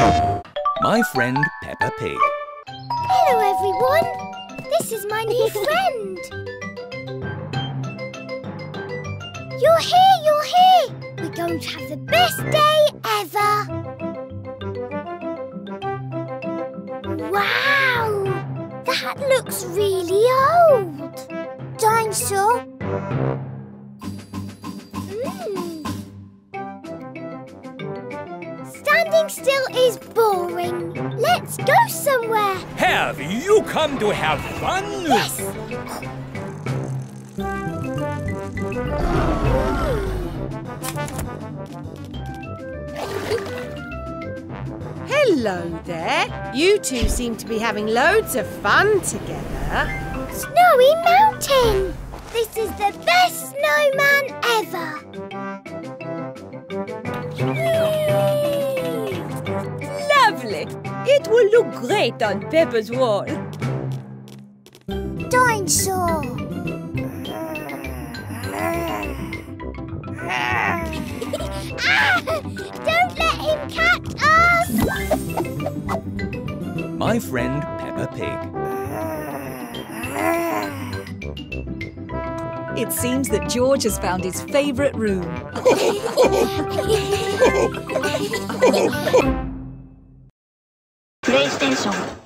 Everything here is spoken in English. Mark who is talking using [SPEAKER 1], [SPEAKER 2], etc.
[SPEAKER 1] My friend Peppa Pig.
[SPEAKER 2] Hello, everyone. This is my new friend. You're here, you're here. We're going to have the best day ever. Wow! That looks really old. Dinosaur. Standing still is boring. Let's go somewhere.
[SPEAKER 3] Have you come to have fun?
[SPEAKER 2] Yes!
[SPEAKER 4] Hello there. You two seem to be having loads of fun together.
[SPEAKER 2] Snowy Mountain!
[SPEAKER 5] It will look great on Peppa's wall.
[SPEAKER 2] Dinosaur! ah! Don't let him catch us!
[SPEAKER 1] My friend Peppa Pig.
[SPEAKER 6] It seems that George has found his favourite room.
[SPEAKER 7] 香的